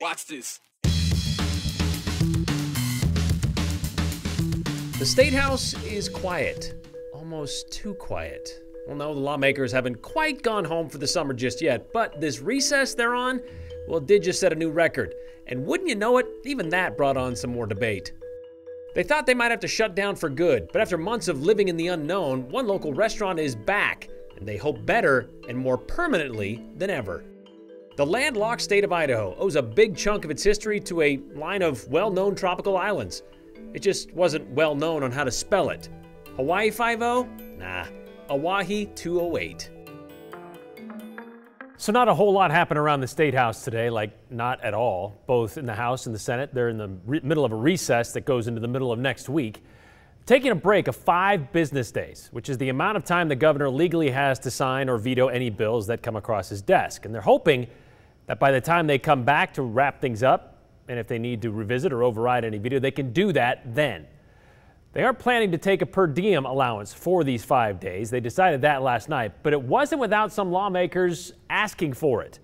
Watch this. The State House is quiet, almost too quiet. Well, no, the lawmakers haven't quite gone home for the summer just yet, but this recess they're on, well, did just set a new record. And wouldn't you know it, even that brought on some more debate. They thought they might have to shut down for good, but after months of living in the unknown, one local restaurant is back, and they hope better and more permanently than ever. The landlocked state of Idaho owes a big chunk of its history to a line of well known tropical islands. It just wasn't well known on how to spell it. Hawaii 50? Nah, Owyhee 208. So, not a whole lot happened around the State House today, like not at all, both in the House and the Senate. They're in the middle of a recess that goes into the middle of next week. Taking a break of five business days, which is the amount of time the governor legally has to sign or veto any bills that come across his desk. And they're hoping that by the time they come back to wrap things up, and if they need to revisit or override any veto, they can do that then. They are planning to take a per diem allowance for these five days. They decided that last night, but it wasn't without some lawmakers asking for it.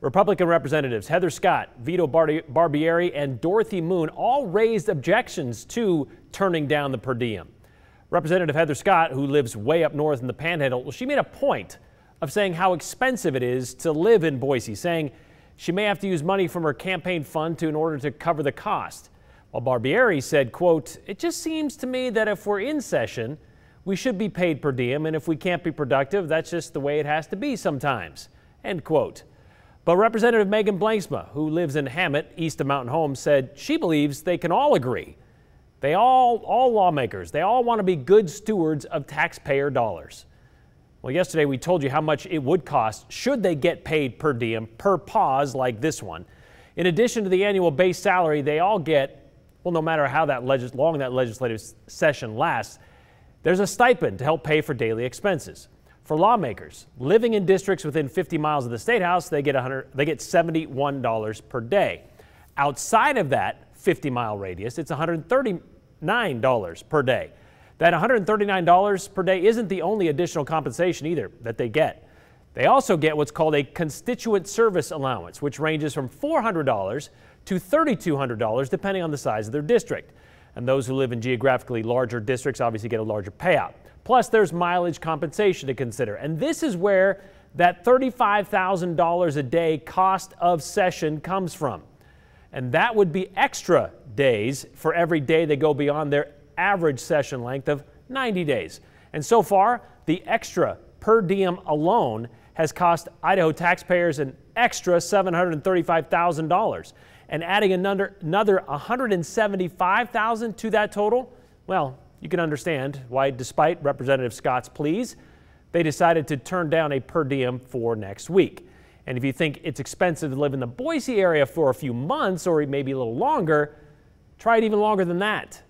Republican Representatives Heather Scott, Vito Barbieri, and Dorothy Moon all raised objections to turning down the per diem. Representative Heather Scott, who lives way up north in the Panhandle, well, she made a point of saying how expensive it is to live in Boise, saying she may have to use money from her campaign fund to in order to cover the cost. While Barbieri said, quote, it just seems to me that if we're in session, we should be paid per diem, and if we can't be productive, that's just the way it has to be sometimes, end quote. But Representative Megan Blanksma, who lives in Hammett, east of Mountain Home, said she believes they can all agree. They all, all lawmakers, they all want to be good stewards of taxpayer dollars. Well, yesterday we told you how much it would cost should they get paid per diem per pause like this one. In addition to the annual base salary, they all get, well, no matter how that long that legislative session lasts, there's a stipend to help pay for daily expenses. For lawmakers living in districts within 50 miles of the state house, they get 100, they get $71 per day. Outside of that 50 mile radius, it's $139 per day. That $139 per day isn't the only additional compensation either that they get. They also get what's called a constituent service allowance, which ranges from $400 to $3,200 depending on the size of their district. And those who live in geographically larger districts obviously get a larger payout. Plus, there's mileage compensation to consider. And this is where that $35,000 a day cost of session comes from. And that would be extra days for every day they go beyond their average session length of 90 days. And so far, the extra per diem alone has cost Idaho taxpayers an extra $735,000. And adding another, another 175,000 to that total, well, you can understand why, despite Representative Scott's pleas, they decided to turn down a per diem for next week. And if you think it's expensive to live in the Boise area for a few months or maybe a little longer, try it even longer than that.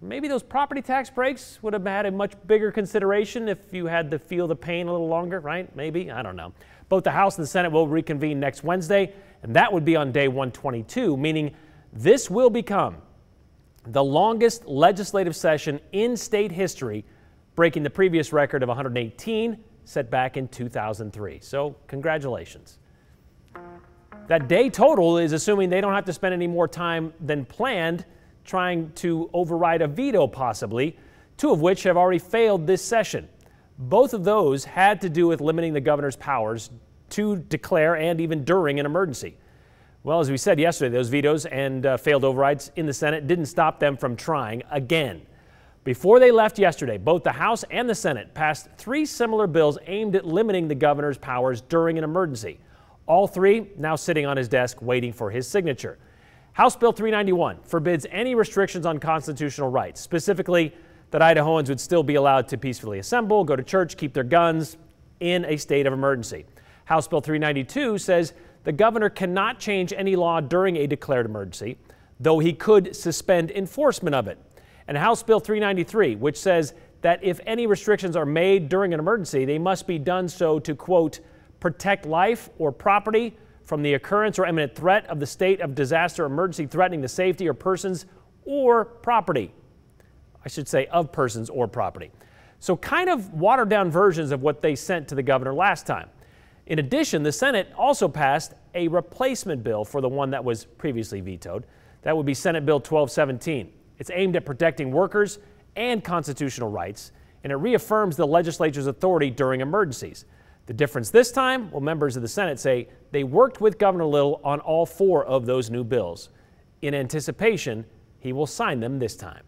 Maybe those property tax breaks would have had a much bigger consideration if you had to feel the pain a little longer, right? Maybe, I don't know. Both the House and the Senate will reconvene next Wednesday, and that would be on day 122, meaning this will become the longest legislative session in state history, breaking the previous record of 118 set back in 2003. So, congratulations. That day total is assuming they don't have to spend any more time than planned trying to override a veto, possibly, two of which have already failed this session. Both of those had to do with limiting the governor's powers to declare and even during an emergency. Well, as we said yesterday, those vetoes and uh, failed overrides in the Senate didn't stop them from trying again. Before they left yesterday, both the House and the Senate passed three similar bills aimed at limiting the governor's powers during an emergency. All three now sitting on his desk waiting for his signature. House Bill 391 forbids any restrictions on constitutional rights, specifically that Idahoans would still be allowed to peacefully assemble, go to church, keep their guns in a state of emergency. House Bill 392 says the governor cannot change any law during a declared emergency, though he could suspend enforcement of it. And House Bill 393, which says that if any restrictions are made during an emergency, they must be done so to, quote, protect life or property from the occurrence or imminent threat of the state of disaster emergency threatening the safety or persons or property. I should say of persons or property. So, kind of watered down versions of what they sent to the governor last time. In addition, the Senate also passed a replacement bill for the one that was previously vetoed. That would be Senate Bill 1217. It's aimed at protecting workers and constitutional rights, and it reaffirms the legislature's authority during emergencies. The difference this time, well, members of the Senate say they worked with Governor Little on all four of those new bills. In anticipation, he will sign them this time.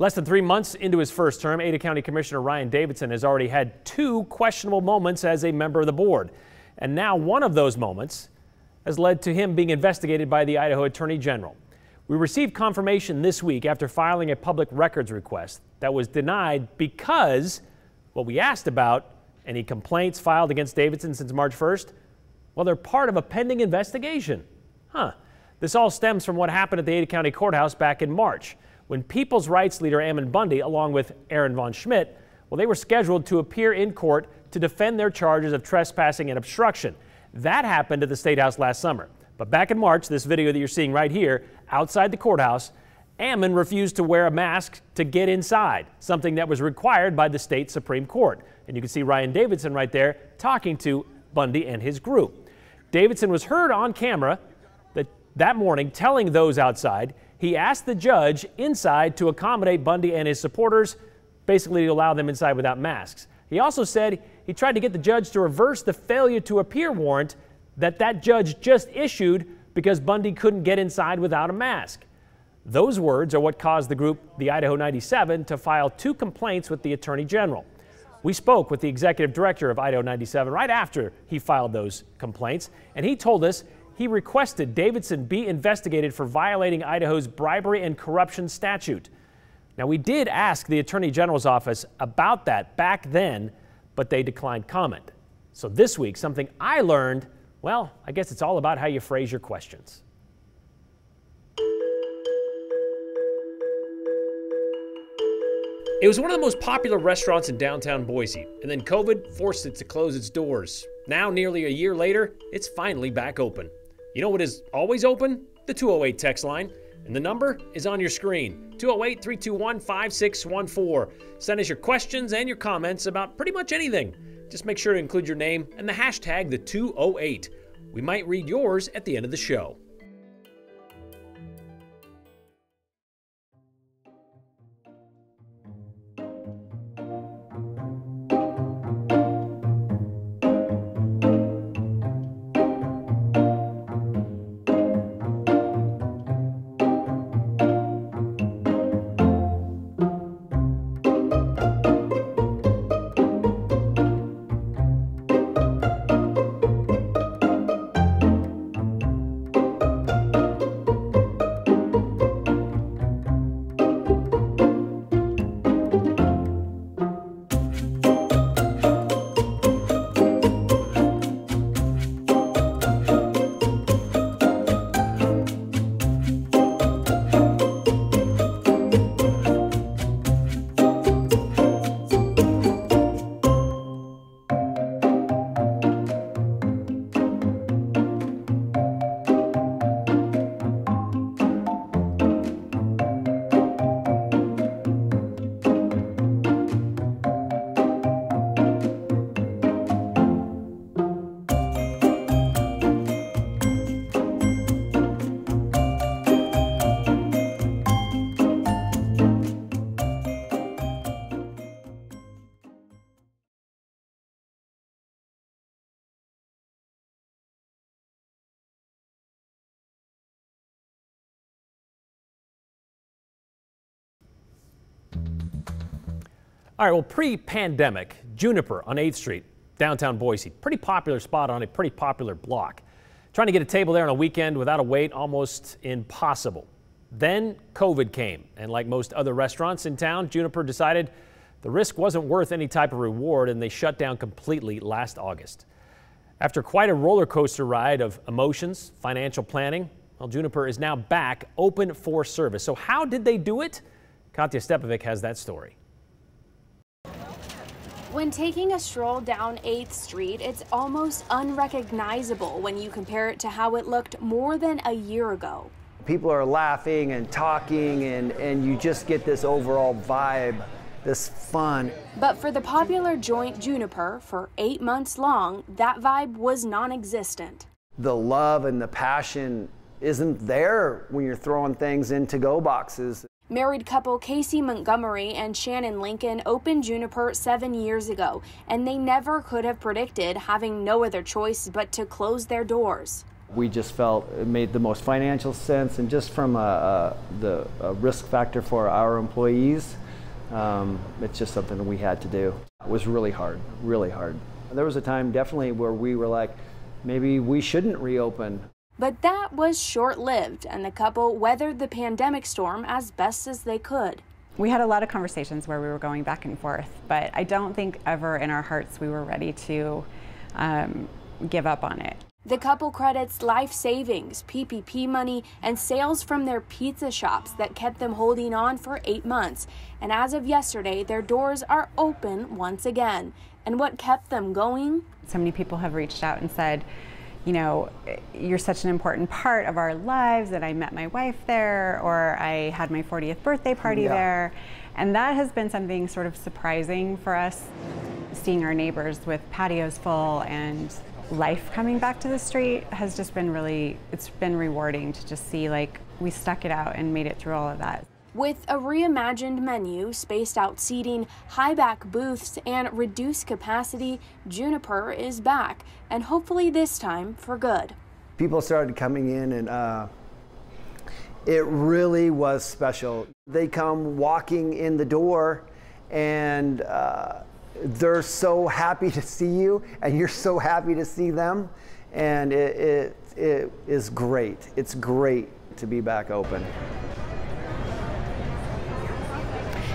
Less than three months into his first term, Ada County Commissioner Ryan Davidson has already had two questionable moments as a member of the board. And now one of those moments has led to him being investigated by the Idaho Attorney General. We received confirmation this week after filing a public records request that was denied because what we asked about, any complaints filed against Davidson since March 1st, well, they're part of a pending investigation. Huh. This all stems from what happened at the Ada County Courthouse back in March when People's Rights leader Ammon Bundy, along with Aaron von Schriltz, well, they were scheduled to appear in court to defend their charges of trespassing and obstruction. That happened at the State House last summer. But back in March, this video that you're seeing right here, outside the courthouse, Ammon refused to wear a mask to get inside, something that was required by the state Supreme Court. And you can see Ryan Davidson right there talking to Bundy and his group. Davidson was heard on camera that, that morning telling those outside he asked the judge inside to accommodate Bundy and his supporters, basically to allow them inside without masks. He also said he tried to get the judge to reverse the failure to appear warrant that that judge just issued because Bundy couldn't get inside without a mask. Those words are what caused the group, the Idaho 97, to file two complaints with the Attorney General. We spoke with the executive director of Idaho 97 right after he filed those complaints, and he told us he requested Davidson be investigated for violating Idaho's bribery and corruption statute. Now, we did ask the Attorney General's office about that back then, but they declined comment. So this week, something I learned, well, I guess it's all about how you phrase your questions. It was one of the most popular restaurants in downtown Boise, and then COVID forced it to close its doors. Now, nearly a year later, it's finally back open. You know what is always open? The 208 text line. And the number is on your screen 208 321 5614. Send us your questions and your comments about pretty much anything. Just make sure to include your name and the hashtag the 208. We might read yours at the end of the show. All right, well, pre pandemic, Juniper on 8th Street, downtown Boise, pretty popular spot on a pretty popular block. Trying to get a table there on a weekend without a wait, almost impossible. Then COVID came, and like most other restaurants in town, Juniper decided the risk wasn't worth any type of reward, and they shut down completely last August. After quite a roller coaster ride of emotions, financial planning, well, Juniper is now back open for service. So, how did they do it? Katya Stepovic has that story. When taking a stroll down 8th Street, it's almost unrecognizable when you compare it to how it looked more than a year ago. People are laughing and talking, and, and you just get this overall vibe this fun. But for the popular joint Juniper, for eight months long, that vibe was non existent. The love and the passion isn't there when you're throwing things into go boxes. Married couple Casey Montgomery and Shannon Lincoln opened Juniper seven years ago, and they never could have predicted having no other choice but to close their doors. We just felt it made the most financial sense, and just from a, a the a risk factor for our employees, um, it's just something we had to do. It was really hard, really hard. There was a time definitely where we were like, maybe we shouldn't reopen. But that was short lived, and the couple weathered the pandemic storm as best as they could. We had a lot of conversations where we were going back and forth, but I don't think ever in our hearts we were ready to um, give up on it. The couple credits life savings, PPP money, and sales from their pizza shops that kept them holding on for eight months. And as of yesterday, their doors are open once again. And what kept them going? So many people have reached out and said, you know, you're such an important part of our lives that I met my wife there or I had my 40th birthday party yeah. there. And that has been something sort of surprising for us, seeing our neighbors with patios full and life coming back to the street has just been really, it's been rewarding to just see like we stuck it out and made it through all of that. With a reimagined menu, spaced out seating, high back booths, and reduced capacity, Juniper is back, and hopefully this time for good. People started coming in, and uh, it really was special. They come walking in the door, and uh, they're so happy to see you, and you're so happy to see them, and it, it, it is great. It's great to be back open.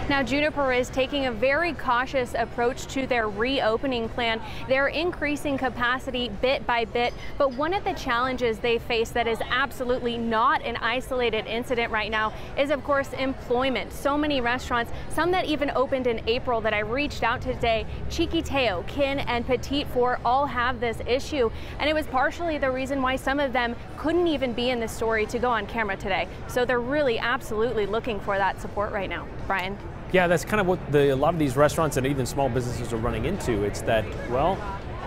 Now, Juniper is taking a very cautious approach to their reopening plan. They're increasing capacity bit by bit, but one of the challenges they face that is absolutely not an isolated incident right now is, of course, employment. So many restaurants, some that even opened in April that I reached out to today, Teo, Kin, and Petite Four all have this issue, and it was partially the reason why some of them couldn't even be in the story to go on camera today. So they're really absolutely looking for that support right now. Brian. Yeah, that's kind of what the, a lot of these restaurants and even small businesses are running into. It's that, well,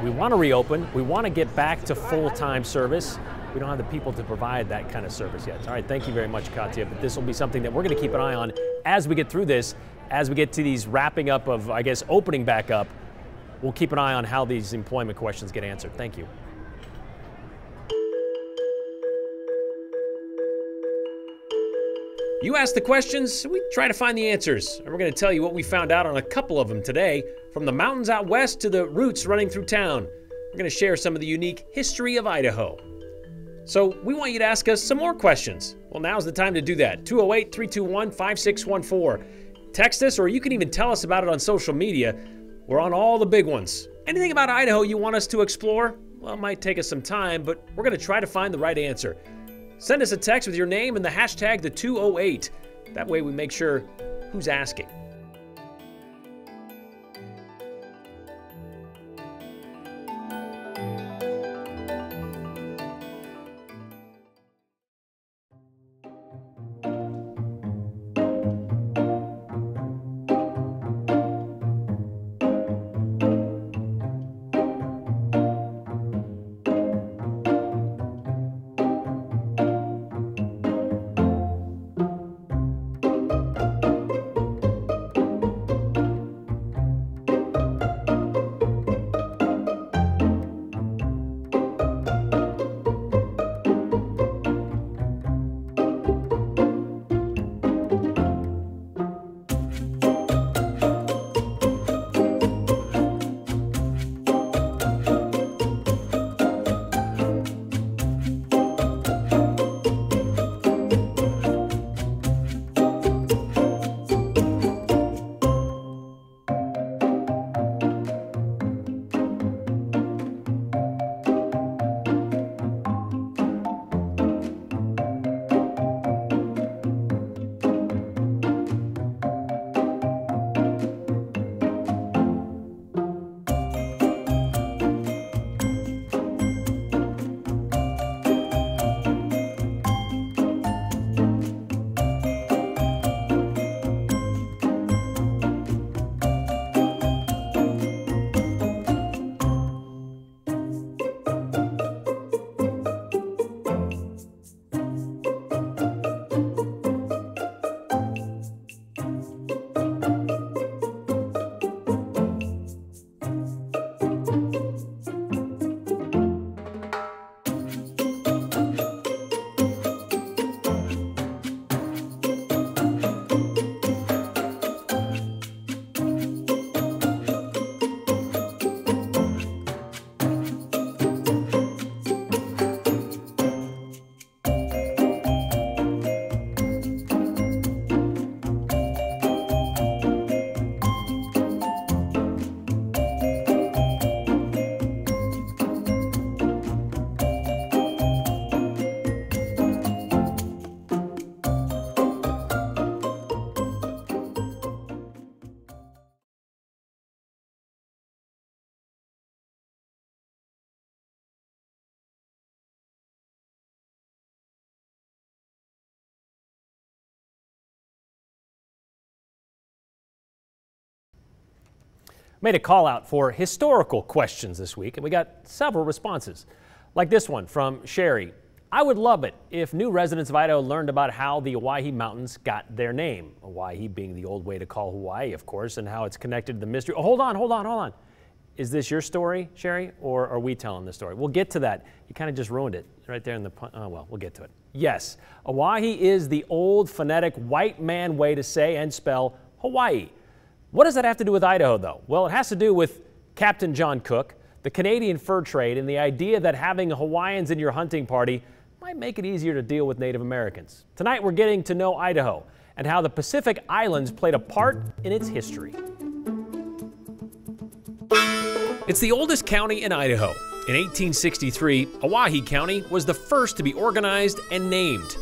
we want to reopen, we want to get back to full time service. We don't have the people to provide that kind of service yet. All right, thank you very much, Katya. But this will be something that we're going to keep an eye on as we get through this, as we get to these wrapping up of, I guess, opening back up. We'll keep an eye on how these employment questions get answered. Thank you. You ask the questions, we try to find the answers. And we're going to tell you what we found out on a couple of them today, from the mountains out west to the routes running through town. We're going to share some of the unique history of Idaho. So we want you to ask us some more questions. Well, now's the time to do that. 208 321 5614. Text us, or you can even tell us about it on social media. We're on all the big ones. Anything about Idaho you want us to explore? Well, it might take us some time, but we're going to try to find the right answer. Send us a text with your name and the hashtag the 208. That way we make sure who's asking. Made a call out for historical questions this week, and we got several responses. Like this one from Sherry. I would love it if new residents of Idaho learned about how the Owyhee Mountains got their name. Owyhee being the old way to call Hawaii, of course, and how it's connected to the mystery. Oh, hold on, hold on, hold on. Is this your story, Sherry, or are we telling the story? We'll get to that. You kind of just ruined it right there in the. Oh, well, we'll get to it. Yes, Owyhee is the old phonetic white man way to say and spell Hawaii. What does that have to do with Idaho, though? Well, it has to do with Captain John Cook, the Canadian fur trade, and the idea that having Hawaiians in your hunting party might make it easier to deal with Native Americans. Tonight, we're getting to know Idaho and how the Pacific Islands played a part in its history. It's the oldest county in Idaho. In 1863, Owyhee County was the first to be organized and named.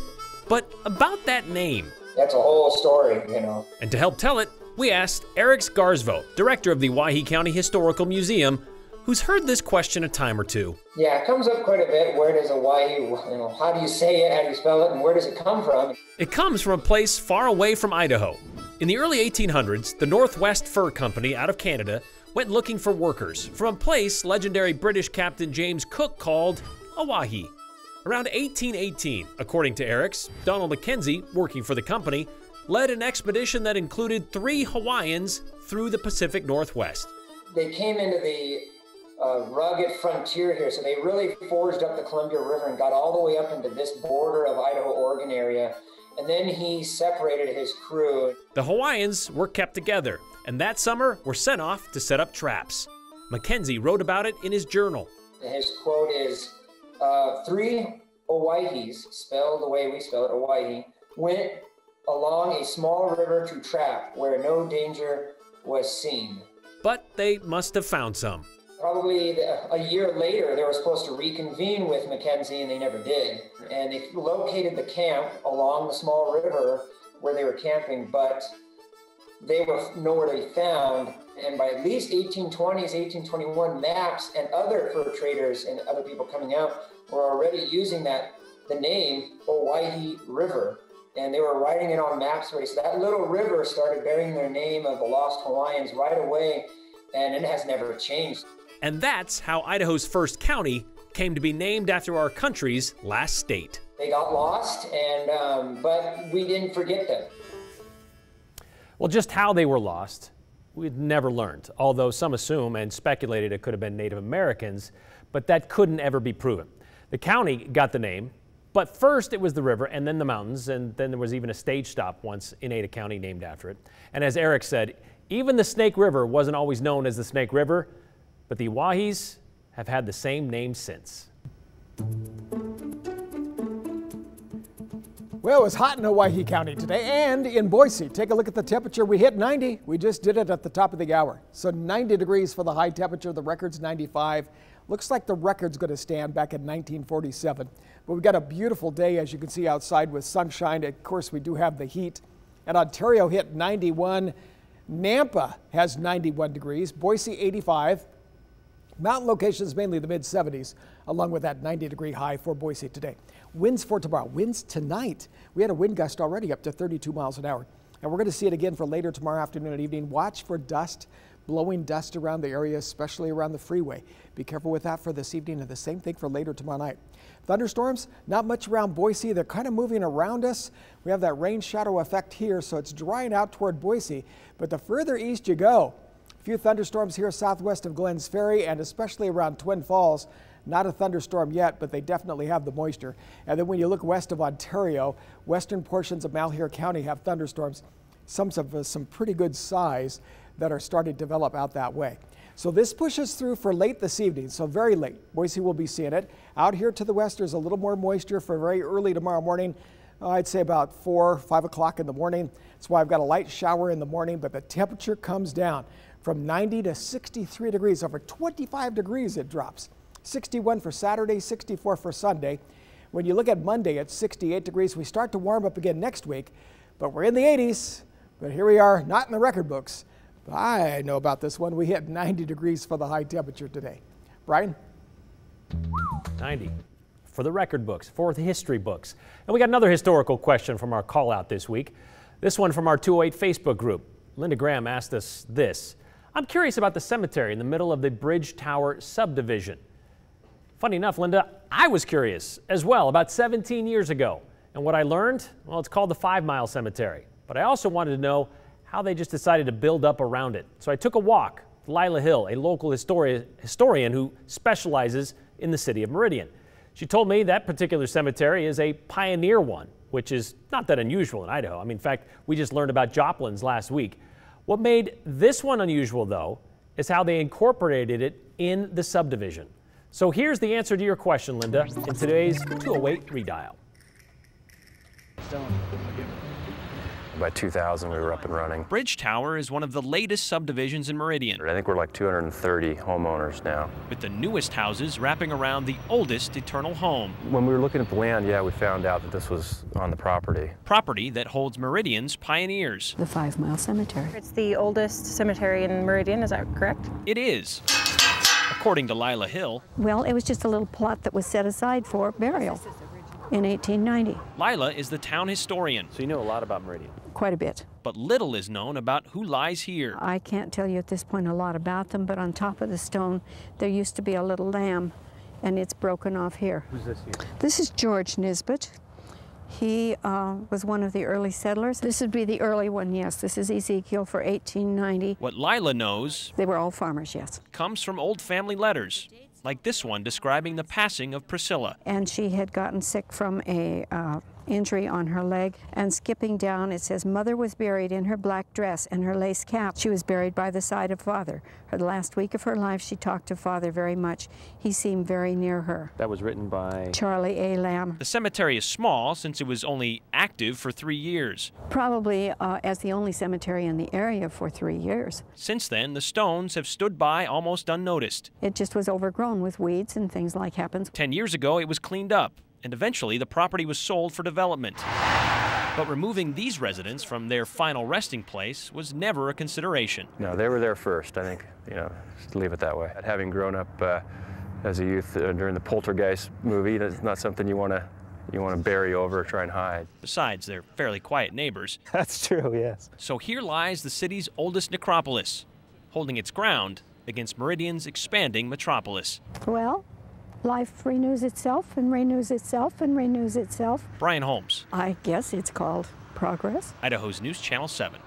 But about that name. That's a whole story, you know. And to help tell it, we asked Eric Scarsvo, director of the Owyhee County Historical Museum, who's heard this question a time or two. Yeah, it comes up quite a bit. Where does a Hawaii, you know, how do you say it, how do you spell it, and where does it come from? It comes from a place far away from Idaho. In the early 1800s, the Northwest Fur Company out of Canada went looking for workers from a place legendary British Captain James Cook called Owyhee. Around 1818, according to Eric's, Donald Mackenzie, working for the company, led an expedition that included three Hawaiians through the Pacific Northwest. They came into the uh, rugged frontier here. So they really forged up the Columbia River and got all the way up into this border of Idaho Oregon area. And then he separated his crew. The Hawaiians were kept together, and that summer were sent off to set up traps. Mackenzie wrote about it in his journal. His quote is uh, Three Owyhees, spelled the way we spell it, Owyhee, went along a small river to trap where no danger was seen. But they must have found some. Probably a year later, they were supposed to reconvene with Mackenzie, and they never did. And they located the camp along the small river where they were camping, but they were nowhere to be found. And by at least 1820s, 1821, maps and other fur traders and other people coming out were already using that the name Owyhee River. And they were writing it on maps already. So that little river started bearing their name of the Lost Hawaiians right away, and it has never changed. And that's how Idaho's first county came to be named after our country's last state. They got lost, and um, but we didn't forget them. Well, just how they were lost, we'd never learned, although some assume and speculated it could have been Native Americans, but that couldn't ever be proven. The county got the name, but first it was the river and then the mountains, and then there was even a stage stop once in Ada County named after it. And as Eric said, even the Snake River wasn't always known as the Snake River, but the Owyhees have had the same name since. Well, it was hot in Owyhee County today and in Boise. Take a look at the temperature. We hit 90. We just did it at the top of the hour. So 90 degrees for the high temperature. The record's 95. Looks like the record's going to stand back in 1947. But we've got a beautiful day, as you can see outside, with sunshine. Of course, we do have the heat. And Ontario hit 91. Nampa has 91 degrees. Boise 85. Mountain locations mainly the mid 70s, along with that 90 degree high for Boise today. Winds for tomorrow. Winds tonight. We had a wind gust already up to 32 miles an hour. And we're going to see it again for later tomorrow afternoon and evening. Watch for dust, blowing dust around the area, especially around the freeway. Be careful with that for this evening and the same thing for later tomorrow night. Thunderstorms, not much around Boise. They're kind of moving around us. We have that rain shadow effect here, so it's drying out toward Boise. But the further east you go, a few thunderstorms here southwest of Glenns Ferry and especially around Twin Falls. Not a thunderstorm yet, but they definitely have the moisture. And then when you look west of Ontario, western portions of Malheur County have thunderstorms, some of uh, some pretty good size that are starting to develop out that way. So this pushes through for late this evening, so very late. Boise will be seeing it. Out here to the west, there's a little more moisture for very early tomorrow morning. I'd say about 4, 5 o'clock in the morning. That's why I've got a light shower in the morning, but the temperature comes down from 90 to 63 degrees. Over 25 degrees it drops. 61 for Saturday, 64 for Sunday. When you look at Monday, it's 68 degrees. We start to warm up again next week, but we're in the 80s. But here we are, not in the record books. I know about this one. We hit 90 degrees for the high temperature today. Brian? 90 for the record books, for the history books. And we got another historical question from our call out this week. This one from our 208 Facebook group. Linda Graham asked us this I'm curious about the cemetery in the middle of the Bridge Tower subdivision. Funny enough, Linda, I was curious as well about 17 years ago. And what I learned, well, it's called the Five Mile Cemetery. But I also wanted to know how they just decided to build up around it. So I took a walk. Lila Hill, a local histori historian who specializes in the city of Meridian. She told me that particular cemetery is a pioneer one, which is not that unusual in Idaho. I mean, in fact, we just learned about Joplin's last week. What made this one unusual, though, is how they incorporated it in the subdivision. So here's the answer to your question, Linda, in today's 208 redial. By 2000, we were up and running. Bridge Tower is one of the latest subdivisions in Meridian, I think we're like 230 homeowners now. with the newest houses wrapping around the oldest eternal home, When we were looking at the land, yeah, we found out that this was on the property. property that holds Meridian's pioneers. the Five Mile Cemetery. It's the oldest cemetery in Meridian, is that correct? It is. According to Lila Hill, Well, it was just a little plot that was set aside for burial in 1890. Lila is the town historian, So you know a lot about Meridian. Quite a bit. but little is known about who lies here. I can't tell you at this point a lot about them, but on top of the stone, there used to be a little lamb, and it's broken off here. Who's this here? This is George Nisbet. He uh, was one of the early settlers. This would be the early one, yes. This is Ezekiel for 1890. What Lila knows They were all farmers, yes. comes from old family letters, like this one describing the passing of Priscilla. and she had gotten sick from a uh, injury on her leg. And skipping down, it says, Mother was buried in her black dress and her lace cap. She was buried by the side of Father. For the last week of her life, she talked to Father very much. He seemed very near her. That was written by. Charlie A. Lamb, The cemetery is small since it was only active for three years. probably uh, as the only cemetery in the area for three years. Since then, the stones have stood by almost unnoticed. It just was overgrown with weeds and things like happens. Ten years ago, it was cleaned up, and eventually the property was sold for development. But removing these residents from their final resting place was never a consideration. No, they were there first, I think, you know, just leave it that way. Having grown up uh, as a youth uh, during the Poltergeist movie, it's not something you want to you want to bury over or try and hide. Besides, they're fairly quiet neighbors. That's true, yes. So here lies the city's oldest necropolis, holding its ground against Meridian's expanding metropolis. Well, life renews itself and renews itself and renews itself. Brian Holmes, I guess it's called progress. Idaho's News Channel 7.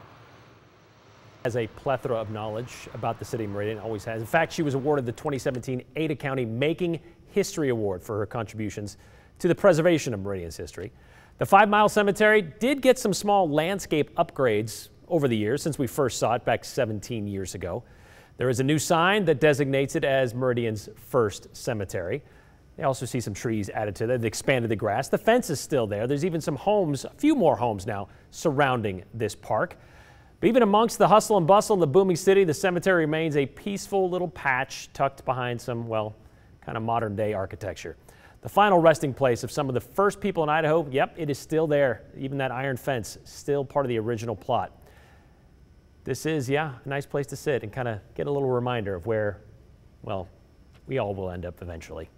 has a plethora of knowledge about the city of Meridian, always has. In fact, she was awarded the 2017 Ada County Making History Award for her contributions to the preservation of Meridian's history. The Five Mile Cemetery did get some small landscape upgrades over the years since we first saw it back 17 years ago. There is a new sign that designates it as Meridian's first cemetery. They also see some trees added to it. They've expanded the grass. The fence is still there. There's even some homes, a few more homes now, surrounding this park. But even amongst the hustle and bustle of the booming city, the cemetery remains a peaceful little patch tucked behind some, well, kind of modern day architecture. The final resting place of some of the first people in Idaho, yep, it is still there. Even that iron fence, still part of the original plot. This is, yeah, a nice place to sit and kind of get a little reminder of where, well, we all will end up eventually.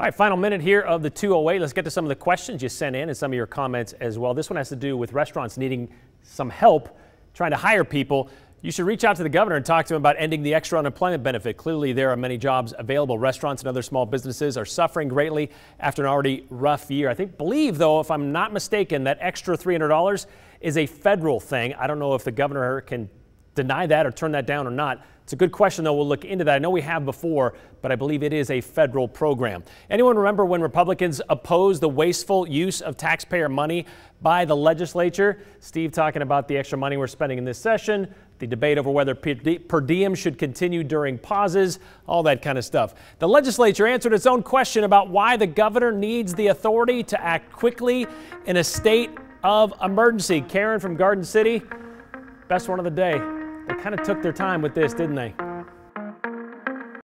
All right, final minute here of the 208. Let's get to some of the questions you sent in and some of your comments as well. This one has to do with restaurants needing some help trying to hire people. You should reach out to the governor and talk to him about ending the extra unemployment benefit. Clearly, there are many jobs available. Restaurants and other small businesses are suffering greatly after an already rough year. I think, believe though, if I'm not mistaken, that extra $300 is a federal thing. I don't know if the governor can deny that or turn that down or not. It's a good question, though. We'll look into that. I know we have before, but I believe it is a federal program. Anyone remember when Republicans opposed the wasteful use of taxpayer money by the legislature? Steve talking about the extra money we're spending in this session, the debate over whether per diem should continue during pauses, all that kind of stuff. The legislature answered its own question about why the governor needs the authority to act quickly in a state of emergency. Karen from Garden City, best one of the day. They kind of took their time with this, didn't they?